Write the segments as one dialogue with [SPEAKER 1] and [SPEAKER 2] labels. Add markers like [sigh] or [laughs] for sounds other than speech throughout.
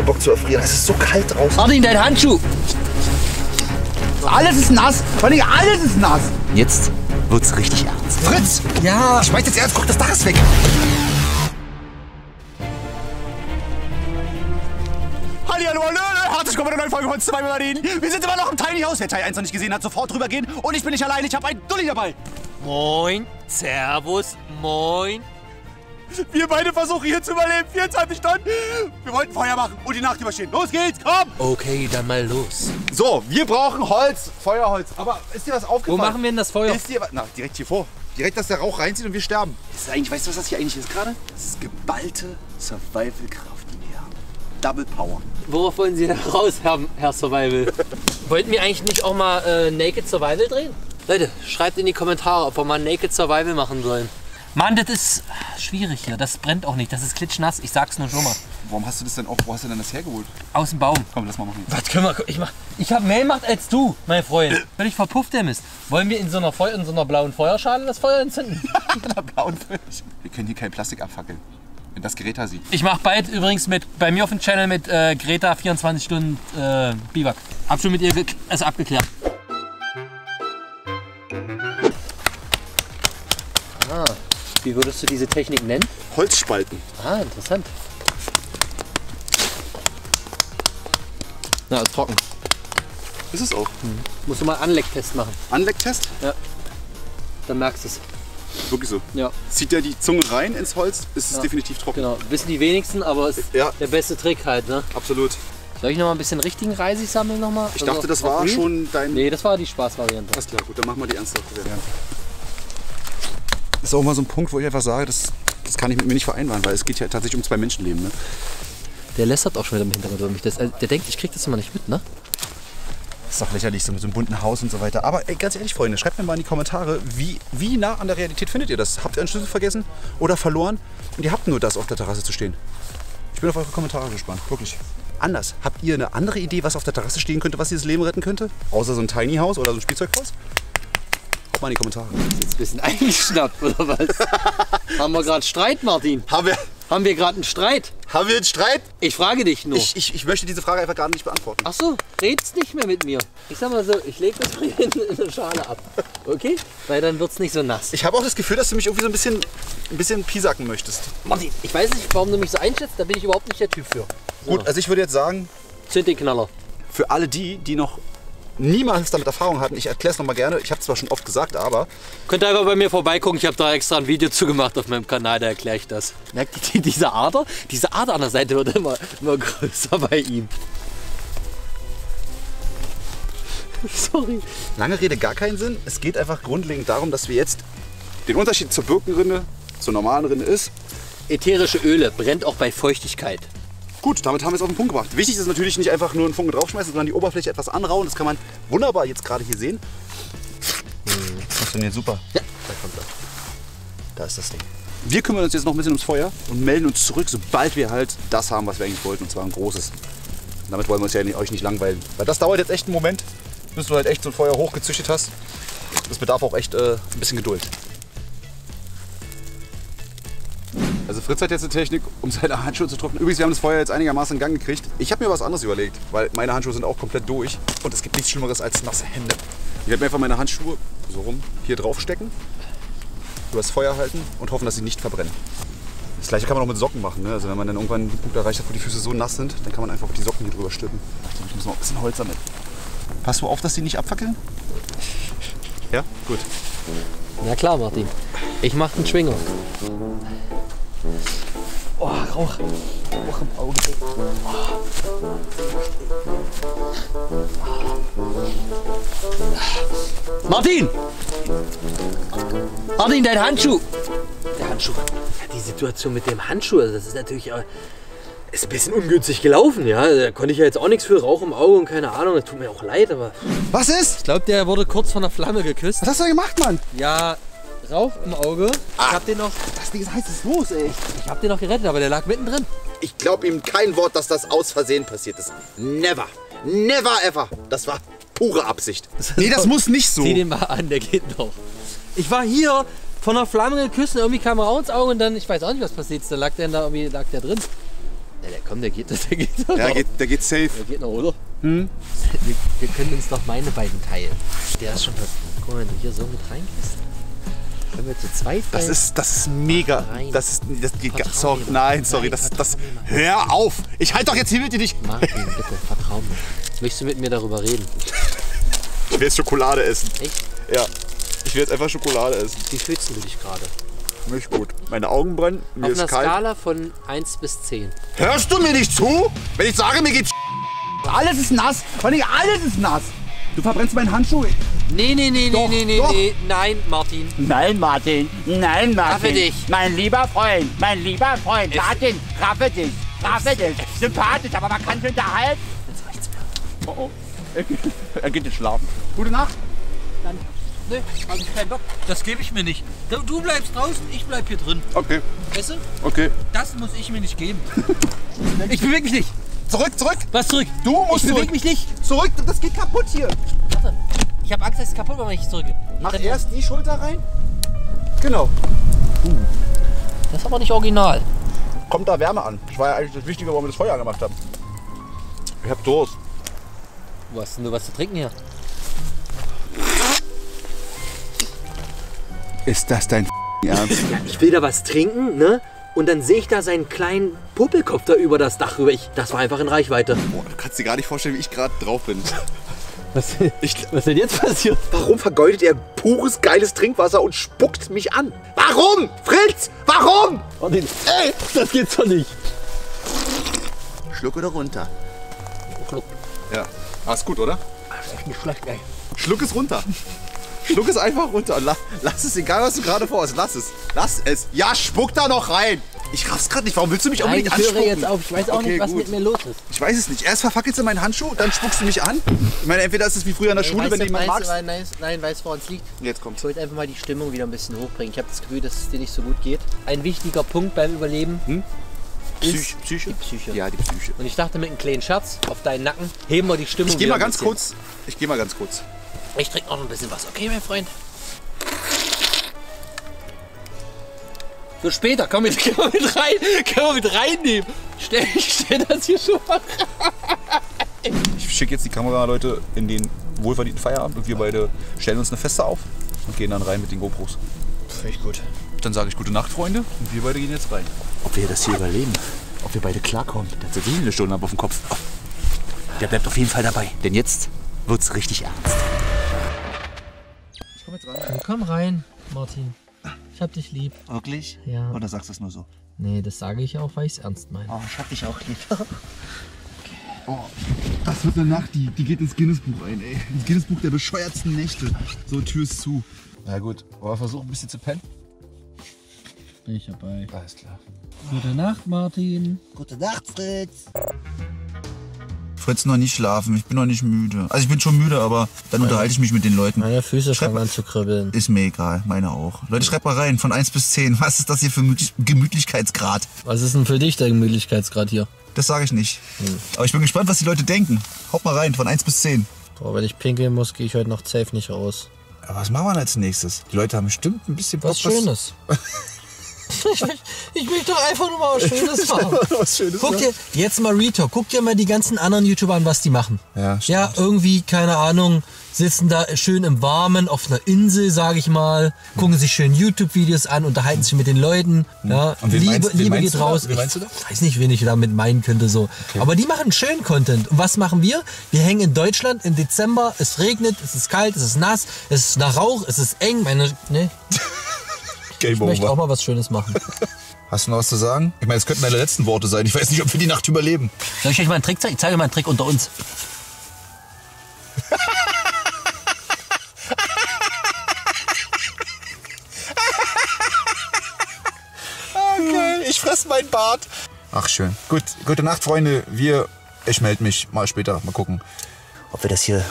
[SPEAKER 1] keinen Bock zu erfrieren. Es ist so kalt draußen.
[SPEAKER 2] Martin, dein Handschuh.
[SPEAKER 3] Alles ist nass. Vor allem alles ist nass.
[SPEAKER 1] Jetzt wird's richtig ernst. Fritz!
[SPEAKER 2] Ja.
[SPEAKER 1] Ich schmeiß jetzt ernst, guck, das Dach ist weg.
[SPEAKER 3] Hallihallo, hallo, herzlich willkommen in einer neuen Folge von Zwei Berlin. Wir sind immer noch im Tiny House. Wer Teil 1 noch nicht gesehen hat, sofort drüber gehen. Und ich bin nicht allein, ich habe einen Dulli dabei.
[SPEAKER 2] Moin. Servus. Moin.
[SPEAKER 3] Wir beide versuchen hier zu überleben. 24 Stunden. Wir wollten Feuer machen und die Nacht überstehen. Los geht's, komm!
[SPEAKER 2] Okay, dann mal los.
[SPEAKER 3] So, wir brauchen Holz, Feuerholz. Aber ist dir was
[SPEAKER 2] Wo
[SPEAKER 3] aufgefallen?
[SPEAKER 2] machen wir denn das Feuer?
[SPEAKER 3] Ist dir was? Na, direkt hier vor. Direkt, dass der Rauch reinzieht und wir sterben. Das ist eigentlich, weißt du, was das hier eigentlich ist gerade? Das ist geballte Survival-Kraft, die wir haben. Double Power.
[SPEAKER 2] Worauf wollen Sie denn raus, Herr, Herr Survival? Wollten wir eigentlich nicht auch mal äh, Naked Survival drehen? Leute, schreibt in die Kommentare, ob wir mal Naked Survival machen sollen. Mann, das ist schwierig hier. Das brennt auch nicht. Das ist klitschnass. Ich sag's nur schon mal.
[SPEAKER 3] Warum hast du das denn auch, wo hast du denn das hergeholt?
[SPEAKER 2] Aus dem Baum.
[SPEAKER 3] Komm, lass mal machen.
[SPEAKER 2] Was können wir? Ich mach. Ich habe mehr Macht als du, mein Freund. [clears throat] Völlig verpufft der Mist. Wollen wir in so einer, Feu in so einer blauen Feuerschale das Feuer entzünden? [laughs]
[SPEAKER 3] Mit einer blauen Fisch. Wir können hier kein Plastik abfackeln. Wenn das Gerät da sieht.
[SPEAKER 2] Ich mache bald übrigens mit bei mir auf dem Channel mit äh, Greta 24 Stunden äh, Biwak. Hab schon mit ihr ge- also abgeklärt. Wie würdest du diese Technik nennen?
[SPEAKER 3] Holzspalten.
[SPEAKER 2] Ah, interessant. Na, ist trocken.
[SPEAKER 3] Ist es auch.
[SPEAKER 2] Musst du mal einen Anlecktest machen.
[SPEAKER 3] Anlecktest?
[SPEAKER 2] Dann merkst du es.
[SPEAKER 3] Wirklich so.
[SPEAKER 2] Ja,
[SPEAKER 3] Zieht der die Zunge rein ins Holz, ist es
[SPEAKER 2] Ja.
[SPEAKER 3] definitiv trocken.
[SPEAKER 2] genau. Wissen die wenigsten, aber ist
[SPEAKER 3] Ja.
[SPEAKER 2] der beste Trick halt, ne?
[SPEAKER 3] Absolut.
[SPEAKER 2] Soll ich noch mal ein bisschen richtigen Reisig sammeln noch mal?
[SPEAKER 3] Ich dachte, das war schon dein.
[SPEAKER 2] Nee, das war die Spaßvariante.
[SPEAKER 3] Alles klar, gut, dann machen wir die ernsthafte Variante. Das ist auch mal so ein Punkt, wo ich einfach sage, das, das kann ich mit mir nicht vereinbaren, weil es geht ja tatsächlich um zwei Menschenleben. Ne?
[SPEAKER 2] Der lästert auch schon wieder im Hintergrund über mich. Das, also, der denkt, ich krieg das immer nicht mit, ne?
[SPEAKER 3] Das ist doch lächerlich, so mit so einem bunten Haus und so weiter. Aber ey, ganz ehrlich, Freunde, schreibt mir mal in die Kommentare, wie, wie nah an der Realität findet ihr das? Habt ihr einen Schlüssel vergessen oder verloren? Und ihr habt nur das, auf der Terrasse zu stehen. Ich bin auf eure Kommentare gespannt, wirklich. Anders. Habt ihr eine andere Idee, was auf der Terrasse stehen könnte, was dieses Leben retten könnte? Außer so ein Tiny House oder so ein Spielzeughaus? Mal in die Kommentare.
[SPEAKER 2] Jetzt ein bisschen [laughs] eingeschnappt, oder was? [laughs] Haben wir gerade Streit, Martin?
[SPEAKER 3] Haben wir,
[SPEAKER 2] Haben wir gerade einen Streit?
[SPEAKER 3] haben wir einen Streit?
[SPEAKER 2] Ich frage dich nur.
[SPEAKER 3] Ich, ich, ich möchte diese Frage einfach gar nicht beantworten.
[SPEAKER 2] Ach so, redst nicht mehr mit mir. Ich sag mal so, ich lege das in, [laughs] in eine Schale ab. Okay? Weil dann wird's nicht so nass.
[SPEAKER 3] Ich habe auch das Gefühl, dass du mich irgendwie so ein bisschen, ein bisschen piesacken möchtest.
[SPEAKER 2] Martin, ich weiß nicht, warum du mich so einschätzt, da bin ich überhaupt nicht der Typ für.
[SPEAKER 3] Gut, also ich würde jetzt sagen,
[SPEAKER 2] Zünd den Knaller.
[SPEAKER 3] für alle die, die noch niemals damit Erfahrung hatten, ich erkläre es nochmal gerne. Ich habe es zwar schon oft gesagt, aber
[SPEAKER 2] Könnt ihr einfach bei mir vorbeigucken, ich habe da extra ein Video zu gemacht auf meinem Kanal, da erkläre ich das. Merkt ihr die, diese Ader? Diese Ader an der Seite wird immer, immer größer bei ihm. [laughs] Sorry.
[SPEAKER 3] lange Rede gar keinen Sinn. Es geht einfach grundlegend darum, dass wir jetzt den Unterschied zur Birkenrinde, zur normalen Rinde ist.
[SPEAKER 2] Ätherische Öle brennt auch bei Feuchtigkeit.
[SPEAKER 3] Gut, damit haben wir es auf den Punkt gebracht. Wichtig ist natürlich nicht einfach nur einen Funke draufschmeißen, sondern die Oberfläche etwas anrauen. Das kann man wunderbar jetzt gerade hier sehen. Das funktioniert super.
[SPEAKER 2] Ja.
[SPEAKER 3] Da kommt er. Da ist das Ding. Wir kümmern uns jetzt noch ein bisschen ums Feuer und melden uns zurück, sobald wir halt das haben, was wir eigentlich wollten, und zwar ein großes. Und damit wollen wir uns ja nicht- euch nicht langweilen. Weil das dauert jetzt echt einen Moment, bis du halt echt so ein Feuer hochgezüchtet hast. Das bedarf auch echt äh, ein bisschen Geduld. Fritz hat jetzt eine Technik, um seine Handschuhe zu trocknen. Übrigens, wir haben das Feuer jetzt einigermaßen in Gang gekriegt. Ich habe mir was anderes überlegt, weil meine Handschuhe sind auch komplett durch. Und es gibt nichts Schlimmeres als nasse Hände. Ich werde mir einfach meine Handschuhe so rum hier drauf stecken, über das Feuer halten und hoffen, dass sie nicht verbrennen. Das gleiche kann man auch mit Socken machen. Ne? Also wenn man dann irgendwann einen Punkt erreicht hat, wo die Füße so nass sind, dann kann man einfach die Socken hier drüber stülpen. Ich muss noch ein bisschen Holz damit. Passt du auf, dass die nicht abfackeln? Ja, gut.
[SPEAKER 2] Na klar, Martin. Ich mach den Schwinger. Oh, Rauch. Rauch im Auge. Oh. Martin! Martin, dein Handschuh! Der Handschuh. Ja, die Situation mit dem Handschuh, also das ist natürlich ist ein bisschen ungünstig gelaufen, ja. Da konnte ich ja jetzt auch nichts für Rauch im Auge und keine Ahnung. Das tut mir auch leid, aber.
[SPEAKER 3] Was ist?
[SPEAKER 2] Ich glaube, der wurde kurz von der Flamme geküsst.
[SPEAKER 3] Was hast du da gemacht, Mann?
[SPEAKER 2] Ja, Rauch im Auge. Ich hab den noch,
[SPEAKER 3] Das Ding ist heißes Los, ey.
[SPEAKER 2] ich hab den noch gerettet, aber der lag mittendrin.
[SPEAKER 1] Ich glaube ihm kein Wort, dass das aus Versehen passiert ist. Never. Never ever. Das war pure Absicht. [laughs]
[SPEAKER 3] Nee, das muss nicht so.
[SPEAKER 2] Zieh den mal an, der geht noch. Ich war hier von der Flamme geküsst und irgendwie kam er auch ins Auge und dann, ich weiß auch nicht, was passiert ist. Da lag der da irgendwie lag der drin. Ja, der kommt, der geht, [laughs] der geht noch.
[SPEAKER 3] geht, der geht safe.
[SPEAKER 2] Der geht noch, oder? Wir, wir können uns doch meine beiden teilen. Der ist schon Guck mal, wenn du hier so mit reingehst. Können wir zu zweit
[SPEAKER 3] Das ist, das ist mega.
[SPEAKER 2] Rein.
[SPEAKER 3] Das ist, das geht gar, sorry, nein, sorry,
[SPEAKER 2] Nein,
[SPEAKER 3] das, das, hör auf! Ich halt doch jetzt hier mit dir nicht.
[SPEAKER 2] Martin, bitte, vertrau mir. Möchtest du mit mir darüber reden?
[SPEAKER 3] Ich will jetzt Schokolade essen.
[SPEAKER 2] Echt?
[SPEAKER 3] Ja. Ich will jetzt einfach Schokolade essen.
[SPEAKER 2] Wie fühlst du dich gerade?
[SPEAKER 3] Nicht gut. Meine Augen brennen, mir
[SPEAKER 2] Auf
[SPEAKER 3] ist
[SPEAKER 2] einer
[SPEAKER 3] kalt.
[SPEAKER 2] Skala von 1 bis 10.
[SPEAKER 3] Hörst du mir nicht zu? Wenn ich sage, mir geht's
[SPEAKER 4] Alles ist nass. Vor allem alles ist nass. Du verbrennst meinen Handschuh.
[SPEAKER 2] Nee, nee, nee,
[SPEAKER 4] Doch,
[SPEAKER 2] nee, nee,
[SPEAKER 4] doch.
[SPEAKER 2] nee. Nein, Martin.
[SPEAKER 4] Nein, Martin. Nein, Martin.
[SPEAKER 2] Raffe dich.
[SPEAKER 4] Mein lieber Freund. Mein lieber Freund.
[SPEAKER 2] Es-
[SPEAKER 4] Martin, raffe dich. Raffe dich. Sympathisch, aber man kann sich unterhalten.
[SPEAKER 2] Jetzt reicht's mir.
[SPEAKER 4] Oh, oh. Er geht, er geht jetzt schlafen. Gute Nacht.
[SPEAKER 2] Nee, hab ich keinen Bock. Das gebe ich mir nicht. Du, bleibst draußen, ich bleib hier drin.
[SPEAKER 3] Okay,
[SPEAKER 2] Weißt du?
[SPEAKER 3] okay.
[SPEAKER 2] Das muss ich mir nicht geben. [laughs] ich bewege mich nicht.
[SPEAKER 3] Zurück, zurück!
[SPEAKER 2] Was zurück?
[SPEAKER 3] Du musst
[SPEAKER 2] Ich bewege
[SPEAKER 3] zurück.
[SPEAKER 2] mich nicht.
[SPEAKER 3] Zurück, das geht kaputt hier.
[SPEAKER 2] Ich habe Angst, dass es kaputt macht, wenn ich zurückgehe.
[SPEAKER 3] Mach erst die Schulter rein. Genau.
[SPEAKER 2] Das ist aber nicht original.
[SPEAKER 3] Kommt da Wärme an. Das war ja eigentlich das Wichtige, warum wir das Feuer angemacht haben. Ich hab Durst.
[SPEAKER 2] Wo hast denn du was zu trinken hier?
[SPEAKER 3] Ist das dein Ernst? [laughs]
[SPEAKER 2] Ich will da was trinken, ne? Und dann sehe ich da seinen kleinen Puppelkopf da über das Dach rüber. Ich, das war einfach in Reichweite.
[SPEAKER 3] Boah, du kannst dir gar nicht vorstellen, wie ich gerade drauf bin.
[SPEAKER 2] Was,
[SPEAKER 3] Ich,
[SPEAKER 2] was ist denn jetzt passiert?
[SPEAKER 1] Warum vergeudet er pures, geiles Trinkwasser und spuckt mich an? Warum? Fritz, warum?
[SPEAKER 2] Martin, ey, das geht's doch nicht.
[SPEAKER 3] Schluck oder runter? Ja. Ah, ist gut, oder?
[SPEAKER 2] Echt nicht schlecht, ey.
[SPEAKER 3] Schluck es runter. Schluck es einfach runter. und La lass es, egal was du gerade vorhast. Lass es. Lass es. Ja, spuck da noch rein. Ich raff's gerade nicht. Warum willst du mich
[SPEAKER 2] Nein,
[SPEAKER 3] unbedingt
[SPEAKER 2] ich höre
[SPEAKER 3] anspucken?
[SPEAKER 2] jetzt auf. Ich weiß auch
[SPEAKER 3] Okay,
[SPEAKER 2] nicht, was
[SPEAKER 3] gut.
[SPEAKER 2] mit mir los ist.
[SPEAKER 3] Ich weiß es nicht. Erst verfackelst du meinen Handschuh, dann spuckst du mich an. Ich meine, entweder ist es wie früher in der Schule, wenn du jemanden magst.
[SPEAKER 2] nein, nein, du, woran es liegt?
[SPEAKER 3] Jetzt kommt's.
[SPEAKER 2] Ich wollte einfach mal die Stimmung wieder ein bisschen hochbringen. Ich habe das Gefühl, dass es dir nicht so gut geht. Ein wichtiger Punkt beim Überleben ist
[SPEAKER 3] Psych Psyche?
[SPEAKER 2] die Psyche.
[SPEAKER 3] Ja, die Psyche.
[SPEAKER 2] Und ich dachte mit einem kleinen Scherz auf deinen Nacken heben wir die Stimmung
[SPEAKER 3] Ich gehe mal ganz kurz. Ich gehe mal ganz kurz.
[SPEAKER 2] Ich trinke noch ein bisschen was, okay, mein Freund? Für später, komm mit, [laughs] komm mit rein, können wir mit reinnehmen. Stell, ich stell das hier schon mal
[SPEAKER 3] Ich schicke jetzt die Kameraleute in den wohlverdienten Feierabend und wir beide stellen uns eine Feste auf und gehen dann rein mit den GoPros.
[SPEAKER 2] Finde ich gut.
[SPEAKER 3] Dann sage ich gute Nacht, Freunde, und wir beide gehen jetzt rein. Ob wir das hier überleben, ob wir beide klarkommen, der hat so eine Stunde auf dem Kopf. Der bleibt auf jeden Fall dabei, denn jetzt wird's richtig ernst. Ich komm jetzt rein.
[SPEAKER 2] Komm rein, Martin. Ich hab dich lieb.
[SPEAKER 3] Wirklich?
[SPEAKER 2] Ja.
[SPEAKER 3] Oder sagst du es nur so?
[SPEAKER 2] Nee, das sage ich auch, weil ich es ernst meine.
[SPEAKER 3] Oh, ich hab dich auch lieb. [laughs]
[SPEAKER 4] Das wird eine Nacht, die, die geht ins Guinness-Buch ein, ey. Ins Guinness-Buch der bescheuertsten Nächte. So, Tür ist zu.
[SPEAKER 3] Na gut, aber versuch ein bisschen zu pennen.
[SPEAKER 2] Bin ich dabei.
[SPEAKER 3] Alles klar.
[SPEAKER 2] Gute Nacht, Martin.
[SPEAKER 4] Gute Nacht, Fritz.
[SPEAKER 5] Fritz noch nicht schlafen, ich bin noch nicht müde. Also ich bin schon müde, aber dann unterhalte ich mich mit den Leuten.
[SPEAKER 2] Meine Füße fangen an zu kribbeln.
[SPEAKER 5] Ist mir egal, meine auch. Leute, schreibt mal rein, von 1 bis 10. Was ist das hier für Gemütlich Gemütlichkeitsgrad?
[SPEAKER 2] Was ist denn für dich der Gemütlichkeitsgrad hier?
[SPEAKER 5] Das sage ich nicht. Aber ich bin gespannt, was die Leute denken. Haut mal rein, von 1 bis 10.
[SPEAKER 2] Boah, wenn ich pinkeln muss, gehe ich heute noch safe nicht raus.
[SPEAKER 5] Aber was machen wir als nächstes? Die Leute haben bestimmt ein bisschen
[SPEAKER 2] Was
[SPEAKER 5] Bock,
[SPEAKER 2] Schönes. [laughs] [laughs] ich, ich möchte doch einfach nur mal was Schönes machen.
[SPEAKER 5] was Schönes.
[SPEAKER 2] Guck dir, jetzt mal Retalk, guck dir mal die ganzen anderen YouTuber an, was die machen.
[SPEAKER 5] Ja, stimmt.
[SPEAKER 2] Ja, irgendwie, keine Ahnung, sitzen da schön im Warmen auf einer Insel, sage ich mal, gucken sich schön YouTube-Videos an, unterhalten sich mit den Leuten. Ja,
[SPEAKER 5] Und
[SPEAKER 2] Liebe,
[SPEAKER 5] meinst-
[SPEAKER 2] Liebe geht raus.
[SPEAKER 5] Wen meinst du da?
[SPEAKER 2] Ich weiß nicht, wen ich damit meinen könnte so. Aber die machen schönen Content. Und was machen wir? Wir hängen in Deutschland im Dezember, es regnet, es ist kalt, es ist nass, es ist nach Rauch, es ist eng. Meine, ne, [laughs]
[SPEAKER 5] Game
[SPEAKER 2] ich möchte auch mal was Schönes machen. [laughs]
[SPEAKER 5] Hast du noch was zu sagen? Ich meine, es könnten deine letzten Worte sein. Ich weiß nicht, ob wir die Nacht überleben.
[SPEAKER 2] Soll ich euch mal einen Trick zeigen? Ich zeige euch mal einen Trick unter uns.
[SPEAKER 5] Okay, ich fress mein Bart. Ach, schön. Gut, gute Nacht, Freunde. Wir, ich melde mich mal später. Mal gucken, ob wir das hier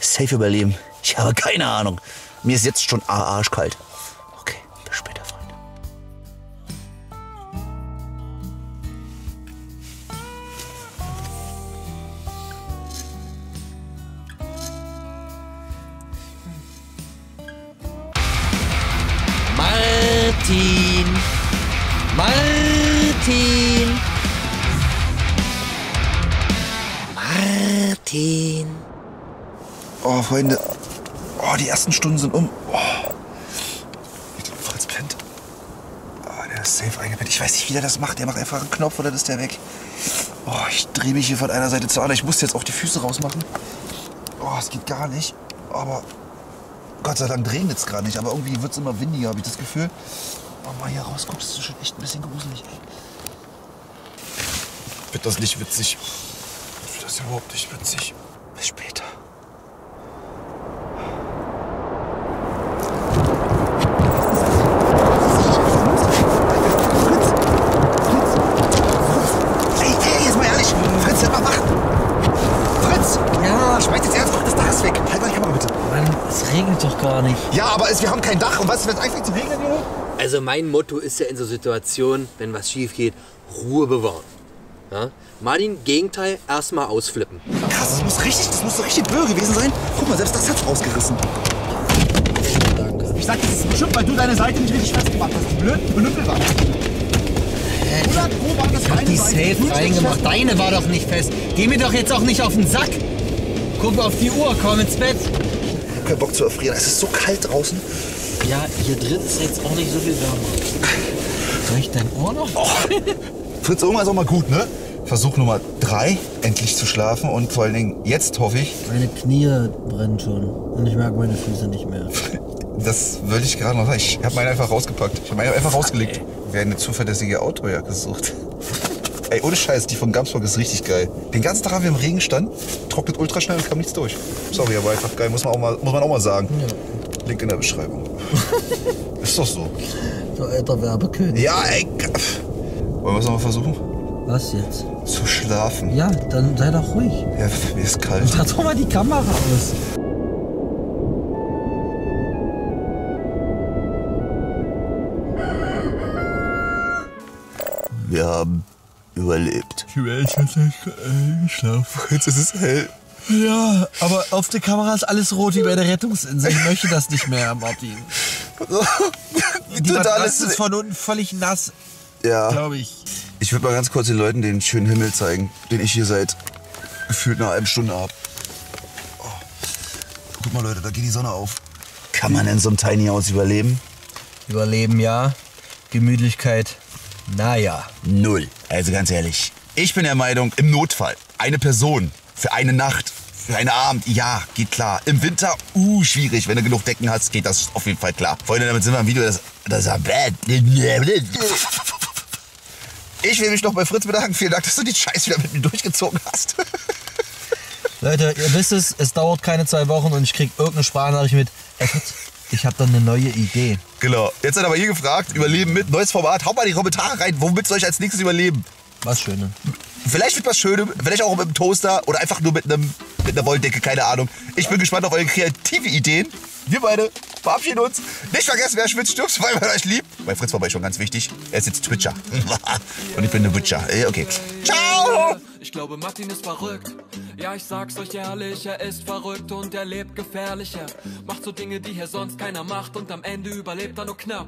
[SPEAKER 5] safe überleben. Ich habe keine Ahnung. Mir ist jetzt schon arschkalt.
[SPEAKER 2] Martin! Martin!
[SPEAKER 6] Martin!
[SPEAKER 3] Oh, Freunde. Oh, die ersten Stunden sind um. Oh. Fritz pennt. Oh, der ist safe eingepennt. Ich weiß nicht, wie der das macht. Der macht einfach einen Knopf oder ist der weg. Oh, ich drehe mich hier von einer Seite zur anderen. Ich muss jetzt auch die Füße rausmachen. Oh, es geht gar nicht. Aber Gott sei Dank drehen jetzt gerade nicht. Aber irgendwie wird es immer windiger, habe ich das Gefühl. Oh, mal hier rausguckt, ist schon echt ein bisschen gruselig. Ey. Wird das nicht witzig? Wird das überhaupt nicht witzig? Bis später.
[SPEAKER 6] Gar nicht.
[SPEAKER 3] Ja, aber es, wir haben kein Dach. Und was, wenn es anfängt zu regnen, Junge?
[SPEAKER 6] Also mein Motto ist ja in so Situationen, wenn was schief geht, Ruhe bewahren. Ja? Martin, Gegenteil, erstmal ausflippen.
[SPEAKER 3] Krass, das muss richtig, das muss so richtig blöd gewesen sein. Guck mal, selbst das hat's rausgerissen.
[SPEAKER 7] Ich sag, das ist bestimmt, weil du deine Seite nicht richtig festgemacht hast. Die blöd Belümpel war. Oder wo war das deine
[SPEAKER 6] Die safe reingemacht. Deine war doch nicht fest. Geh mir doch jetzt auch nicht auf den Sack. Guck auf die Uhr, komm ins Bett.
[SPEAKER 3] Ich hab keinen Bock zu erfrieren. Es ist so kalt draußen.
[SPEAKER 6] Ja, hier drin ist jetzt auch nicht so viel wärmer. Soll ich dein Ohr noch?
[SPEAKER 3] Fritz, irgendwann ist auch mal gut, ne? Versuch Nummer drei, endlich zu schlafen. Und vor allen Dingen, jetzt hoffe ich,
[SPEAKER 2] Meine Knie brennen schon und ich merke meine Füße nicht mehr. [laughs]
[SPEAKER 3] das würde ich gerade noch sagen. Ich habe meine einfach rausgepackt. Ich habe meine einfach rausgelegt. Wer eine zuverlässige Autojacke sucht. Ey, ohne Scheiß, die von Gamsburg ist richtig geil. Den ganzen Tag haben wir im Regen stand, trocknet ultra schnell und kam nichts durch. Sorry, aber einfach geil, muss man auch mal, muss man auch mal sagen. Link in der Beschreibung. [laughs] ist doch so.
[SPEAKER 2] So alter Werbekönig.
[SPEAKER 3] Ja, ey. Wollen wir es nochmal versuchen?
[SPEAKER 2] Was jetzt?
[SPEAKER 3] Zu schlafen.
[SPEAKER 2] Ja, dann sei doch ruhig.
[SPEAKER 3] Ja, mir ist kalt.
[SPEAKER 2] Mach doch mal die Kamera aus.
[SPEAKER 3] Wir haben überlebt.
[SPEAKER 2] Ich will tatsächlich geschlafen.
[SPEAKER 3] Jetzt ist es hell.
[SPEAKER 2] Ja, aber auf der Kamera ist alles rot wie bei der Rettungsinsel. Ich möchte das nicht mehr, Martin. Die Matratze ist von unten völlig nass,
[SPEAKER 3] Ja.
[SPEAKER 2] glaube ich.
[SPEAKER 3] Ich würde mal ganz kurz den Leuten den schönen Himmel zeigen, den ich hier seit gefühlt einer halben Stunde habe. Oh. Guck mal, Leute, da geht die Sonne auf. Kann man in so einem Tiny House überleben?
[SPEAKER 2] Überleben ja, Gemütlichkeit, naja.
[SPEAKER 3] Null. Also ganz ehrlich. Ich bin der Meinung, im Notfall eine Person für eine Nacht, für einen Abend, ja, geht klar. Im Winter, uh, schwierig. Wenn du genug Decken hast, geht das auf jeden Fall klar. Freunde, damit sind wir im Video, das, das Ich will mich noch bei Fritz bedanken. Vielen Dank, dass du die Scheiß wieder mit mir durchgezogen hast.
[SPEAKER 2] Leute, ihr wisst es, es dauert keine zwei Wochen und ich krieg irgendeine Sprachnachricht mit. Ey, Fritz, ich habe dann eine neue Idee.
[SPEAKER 3] Genau. Jetzt seid aber hier gefragt, überleben mit, neues Format. Haut mal die Kommentare rein, womit soll ich als nächstes überleben?
[SPEAKER 2] Was Schöne.
[SPEAKER 3] Vielleicht mit was Schönem, vielleicht auch mit einem Toaster oder einfach nur mit, einem, mit einer Wolldecke, keine Ahnung. Ich bin gespannt auf eure kreative Ideen. Wir beide verabschieden uns. Nicht vergessen, wer schwitzt, stirbt, weil man euch liebt. Bei Fritz vorbei schon ganz wichtig. Er ist jetzt Twitcher. [laughs] Und ich bin der Witcher. Äh, Okay. Ciao!
[SPEAKER 8] Ich glaube, Martin ist verrückt. Ja, ich sag's euch ehrlich, er ist verrückt und er lebt gefährlicher. Macht so Dinge, die hier sonst keiner macht und am Ende überlebt er nur knapp.